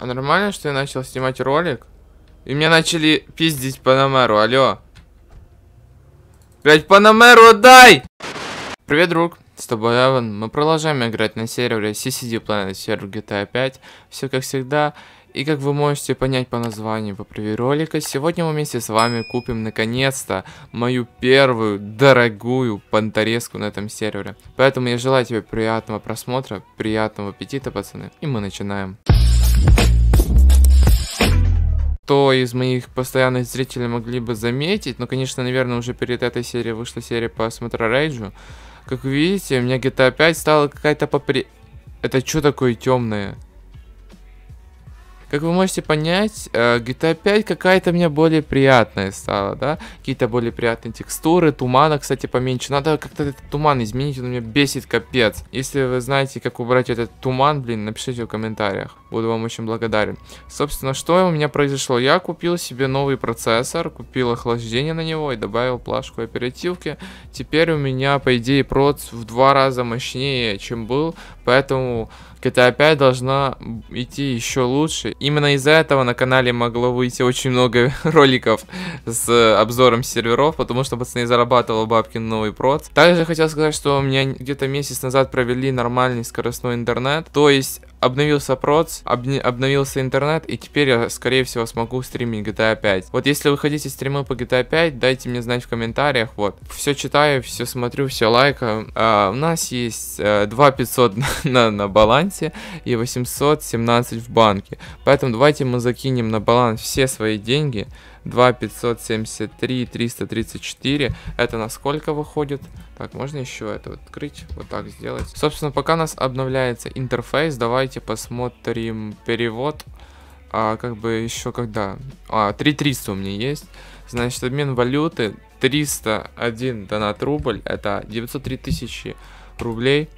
А нормально, что я начал снимать ролик? И меня начали пиздить Панамеру, алло. Блять, Панамеру дай! Привет, друг. С тобой Эван. Мы продолжаем играть на сервере CCD Planet сервер GTA 5. Все как всегда. И как вы можете понять по названию по превью ролика, сегодня мы вместе с вами купим наконец-то мою первую дорогую панторезку на этом сервере. Поэтому я желаю тебе приятного просмотра, приятного аппетита, пацаны. И мы начинаем. Кто из моих постоянных зрителей могли бы заметить, ну, конечно, наверное, уже перед этой серией вышла серия по Смотра Рейджу. Как вы видите, у меня GTA 5 стала какая-то попри... Это что такое темное? Как вы можете понять, GTA 5 какая-то мне более приятная стала, да? Какие-то более приятные текстуры, тумана, кстати, поменьше. Надо как-то этот туман изменить, он меня бесит капец. Если вы знаете, как убрать этот туман, блин, напишите в комментариях. Буду вам очень благодарен. Собственно, что у меня произошло? Я купил себе новый процессор, купил охлаждение на него и добавил плашку оперативки. Теперь у меня, по идее, проц в два раза мощнее, чем был, поэтому GTA 5 должна идти еще лучше. Именно из-за этого на канале могло выйти очень много роликов с обзором серверов, потому что пацаны зарабатывал бабки на новый проц. Также хотел сказать, что у меня где-то месяц назад провели нормальный скоростной интернет, то есть обновился проц, обновился интернет, и теперь я, скорее всего, смогу стримить GTA 5. Вот если вы хотите стримы по GTA 5, дайте мне знать в комментариях, вот. Все читаю, все смотрю, все лайкаю. А, у нас есть а, 2500 на, на, на балансе и 817 в банке. Поэтому давайте мы закинем на баланс все свои деньги. 2 573 334 это на сколько выходит? Так можно еще это открыть вот так сделать? Собственно пока у нас обновляется интерфейс давайте посмотрим перевод. А как бы еще когда? А 3300 у меня есть. Значит обмен валюты 301 донат рубль это 903 тысячи рублей.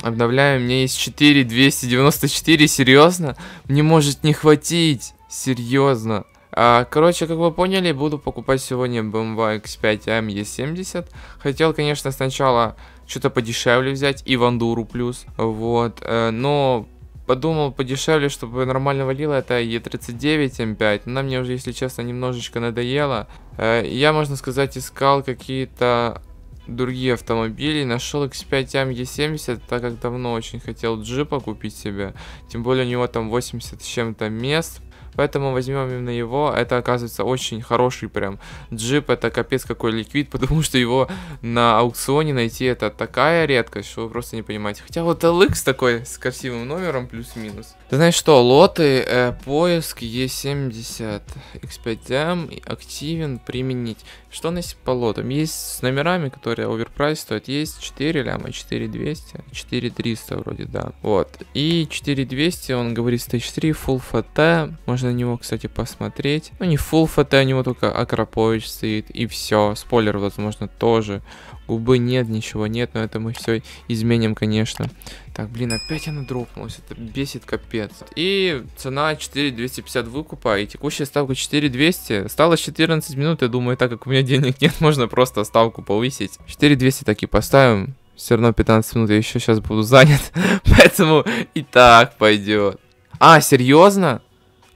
Обновляем, мне есть 4 294, серьезно? Мне может не хватить, серьезно. А, короче, как вы поняли, буду покупать сегодня BMW X5 M70. Хотел, конечно, сначала что-то подешевле взять и Вандуру плюс, вот, э, но подумал подешевле, чтобы нормально валило, это E39 M5, она мне уже, если честно, немножечко надоела. Э, я, можно сказать, искал какие-то другие автомобили. Нашел X5 M70, так как давно очень хотел джипа купить себе. Тем более у него там 80 с чем-то мест. Поэтому возьмем именно его. Это оказывается очень хороший прям джип. Это капец какой ликвид, потому что его на аукционе найти это такая редкость, что вы просто не понимаете. Хотя вот LX такой с красивым номером плюс-минус. Ты знаешь что, лоты, э, поиск E70 X5M активен применить. Что у нас по лотам? Есть с номерами, которые оверпрайс стоят. Есть 4 ляма, 4200, 4300 вроде, да. Вот. И 4200, он говорит Stage 3, Full FT. Можно на него, кстати, посмотреть. Ну, не Full FT, у него только Акропович стоит. И все. Спойлер, возможно, тоже. Губы нет, ничего нет, но это мы все изменим, конечно. Так, блин, опять она дропнулась, это бесит капец. И цена 4250 выкупа, и текущая ставка 4200. Осталось 14 минут, я думаю, так как у меня денег нет, можно просто ставку повысить. 4200 так и поставим. Все равно 15 минут я еще сейчас буду занят, поэтому и так пойдет. А, серьезно?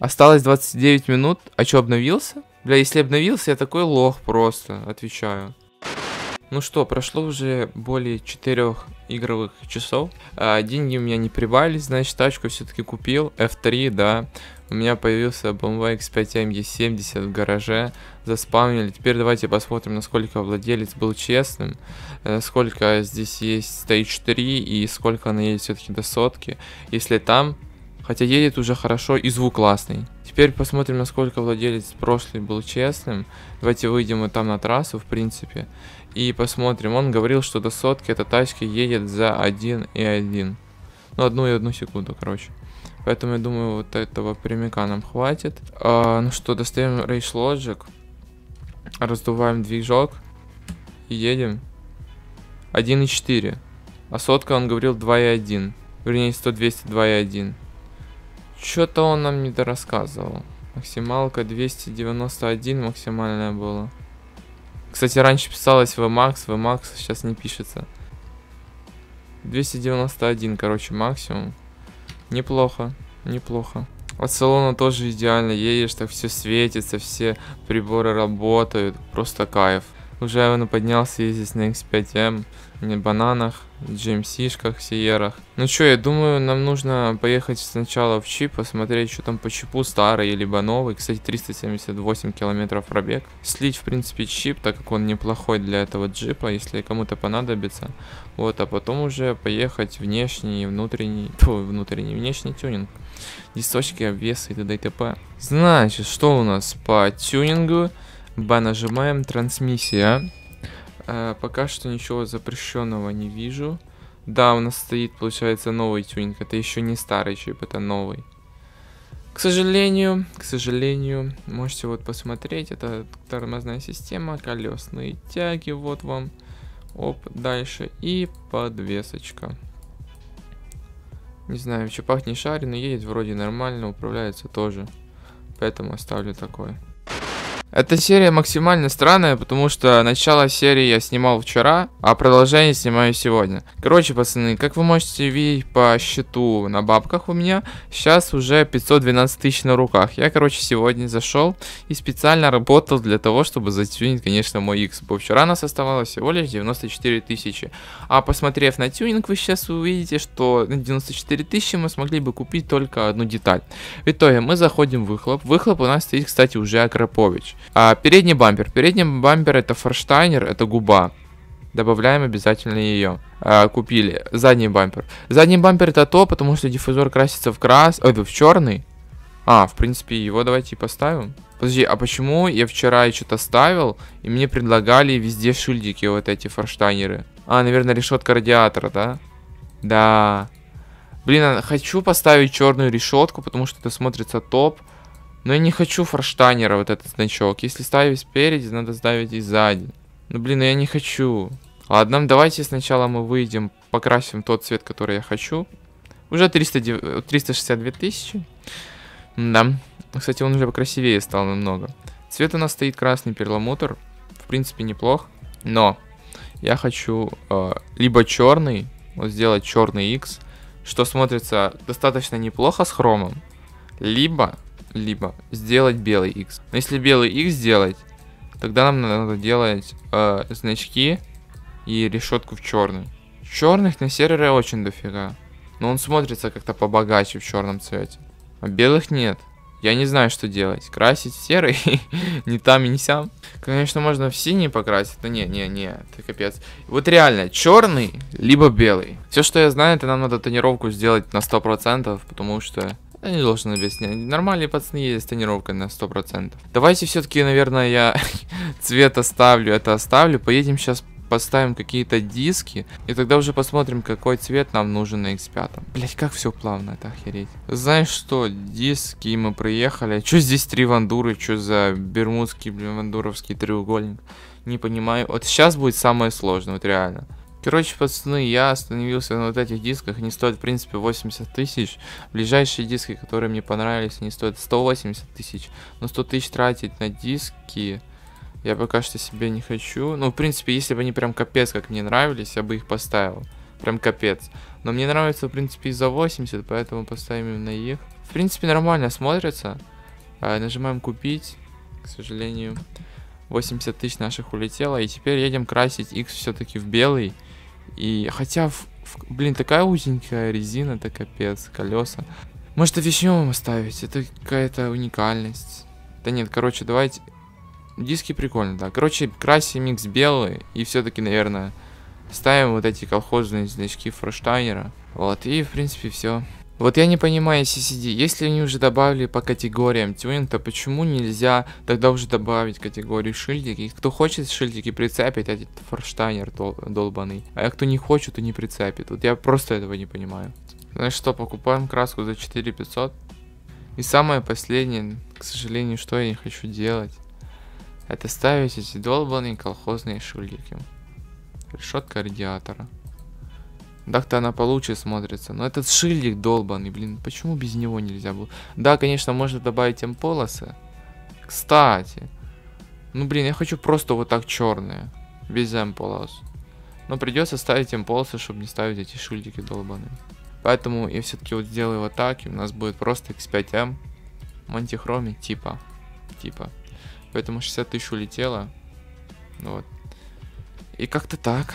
Осталось 29 минут, а что, обновился? Бля, если обновился, я такой лох просто, отвечаю. Ну что, прошло уже более четырех игровых часов. А, деньги у меня не прибавились, значит, тачку все-таки купил. F3, да. У меня появился BMW X5 ME70 в гараже. Заспавнили. Теперь давайте посмотрим, насколько владелец был честным. Э, сколько здесь есть Stage 3 и сколько она едет все-таки до сотки. Если там Хотя едет уже хорошо и звук классный. Теперь посмотрим, насколько владелец прошлый был честным. Давайте выйдем и там на трассу, в принципе. И посмотрим. Он говорил, что до сотки эта тачка едет за 1 и 1. Ну, одну и одну секунду, короче. Поэтому я думаю, вот этого прямика нам хватит. А, ну что, достаем Rage Logic. Раздуваем движок. И едем. 1.4. А сотка он говорил 2.1. Вернее, 100, 200, 2.1. Что-то он нам не дорассказывал. Максималка 291 максимальная была. Кстати, раньше писалось VMAX, VMAX сейчас не пишется. 291, короче, максимум. Неплохо. Неплохо. От салона тоже идеально едешь, так все светится, все приборы работают. Просто кайф. Уже он поднялся ездить на X5M, не бананах, GMC-шках, Сиерах. Ну что, я думаю, нам нужно поехать сначала в чип, посмотреть, что там по чипу, старый либо новый. Кстати, 378 километров пробег. Слить, в принципе, чип, так как он неплохой для этого джипа, если кому-то понадобится. Вот, а потом уже поехать внешний и внутренний, ой, внутренний, внешний тюнинг. Дисточки, обвесы и т.д. и т.п. Значит, что у нас по тюнингу? Б нажимаем, трансмиссия. Э, пока что ничего запрещенного не вижу. Да, у нас стоит, получается, новый тюнинг. Это еще не старый чип, это новый. К сожалению, к сожалению, можете вот посмотреть, это тормозная система, колесные тяги, вот вам. Оп, дальше. И подвесочка. Не знаю, в чипах не едет вроде нормально, управляется тоже. Поэтому оставлю такой. Эта серия максимально странная, потому что начало серии я снимал вчера, а продолжение снимаю сегодня. Короче, пацаны, как вы можете видеть по счету на бабках у меня, сейчас уже 512 тысяч на руках. Я, короче, сегодня зашел и специально работал для того, чтобы затюнить, конечно, мой X. Бо вчера нас оставалось всего лишь 94 тысячи. А посмотрев на тюнинг, вы сейчас увидите, что на 94 тысячи мы смогли бы купить только одну деталь. В итоге мы заходим в выхлоп. Выхлоп у нас стоит, кстати, уже Акропович. А, передний бампер. Передний бампер это форштайнер, это губа. Добавляем обязательно ее. А, купили. Задний бампер. Задний бампер это то, потому что диффузор красится в крас... Ой, в черный. А, в принципе, его давайте поставим. Подожди, а почему я вчера что-то ставил, и мне предлагали везде шильдики, вот эти форштайнеры? А, наверное, решетка радиатора, да? Да. Блин, а хочу поставить черную решетку, потому что это смотрится топ. Но я не хочу форштайнера, вот этот значок. Если ставить спереди, надо ставить и сзади. Ну, блин, ну я не хочу. Ладно, давайте сначала мы выйдем, покрасим тот цвет, который я хочу. Уже 300, 362 тысячи. Да. Кстати, он уже покрасивее стал намного. Цвет у нас стоит красный перламутр. В принципе, неплох. Но я хочу э, либо черный, вот сделать черный X, что смотрится достаточно неплохо с хромом. Либо либо сделать белый X. Но если белый X сделать, тогда нам надо делать э, значки и решетку в черный. Черных на сервере очень дофига. Но он смотрится как-то побогаче в черном цвете. А белых нет. Я не знаю, что делать. Красить в серый? не там и не сям. Конечно, можно в синий покрасить, но не, не, не, это капец. Вот реально, черный, либо белый. Все, что я знаю, это нам надо тонировку сделать на 100%, потому что я не должен объяснять. Нормальные пацаны есть тонировка на 100%. Давайте все-таки, наверное, я цвет оставлю, это оставлю. Поедем сейчас поставим какие-то диски, и тогда уже посмотрим, какой цвет нам нужен на X5. Блять, как все плавно, это охереть. Знаешь что, диски мы приехали. Что здесь три вандуры, что за бермудский, блин, вандуровский треугольник? Не понимаю. Вот сейчас будет самое сложное, вот реально. Короче, пацаны, я остановился на вот этих дисках. Они стоят, в принципе, 80 тысяч. Ближайшие диски, которые мне понравились, они стоят 180 тысяч. Но 100 тысяч тратить на диски я пока что себе не хочу. Ну, в принципе, если бы они прям капец, как мне нравились, я бы их поставил. Прям капец. Но мне нравится, в принципе, и за 80, поэтому поставим именно их. В принципе, нормально смотрится. А, нажимаем купить. К сожалению, 80 тысяч наших улетело. И теперь едем красить X все-таки в белый. И хотя, в, в, блин, такая узенькая резина, это капец, колеса. Может, вишневым оставить? Это какая-то уникальность. Да нет, короче, давайте... Диски прикольно, да. Короче, красим микс белый. И все-таки, наверное, ставим вот эти колхозные значки Форштайнера. Вот, и, в принципе, все. Вот я не понимаю CCD, если они уже добавили по категориям тюнинг, то почему нельзя тогда уже добавить категорию шильдики? Кто хочет шильдики прицепить, этот форштайнер дол долбанный. А кто не хочет, то не прицепит. Вот я просто этого не понимаю. Знаешь что, покупаем краску за 4500. И самое последнее, к сожалению, что я не хочу делать, это ставить эти долбанные колхозные шильдики. Решетка радиатора. Так-то она получше смотрится. Но этот шильдик долбанный, блин, почему без него нельзя было? Да, конечно, можно добавить им полосы. Кстати. Ну, блин, я хочу просто вот так черные. Без М полос. Но придется ставить им полосы, чтобы не ставить эти шильдики долбаные. Поэтому я все-таки вот сделаю вот так, и у нас будет просто X5M в типа. Типа. Поэтому 60 тысяч улетело. Вот. И как-то так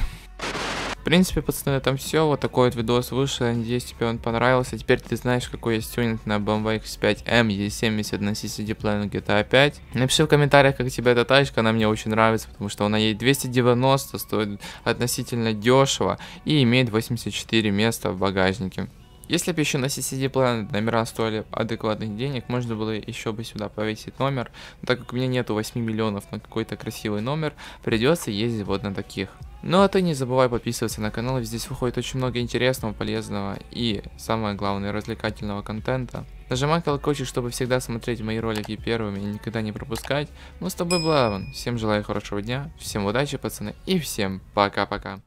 принципе, пацаны, там все. Вот такой вот видос вышел. Я надеюсь, тебе он понравился. Теперь ты знаешь, какой есть тюнинг на BMW X5M E70 на CCD Plan GTA 5. Напиши в комментариях, как тебе эта тачка. Она мне очень нравится, потому что она едет 290, стоит относительно дешево и имеет 84 места в багажнике. Если бы еще на CCD Planet номера стоили адекватных денег, можно было еще бы сюда повесить номер. Но так как у меня нету 8 миллионов на какой-то красивый номер, придется ездить вот на таких. Ну а ты не забывай подписываться на канал, здесь выходит очень много интересного, полезного и, самое главное, развлекательного контента. Нажимай колокольчик, чтобы всегда смотреть мои ролики первыми и никогда не пропускать. Ну с тобой был Аван, всем желаю хорошего дня, всем удачи, пацаны, и всем пока-пока.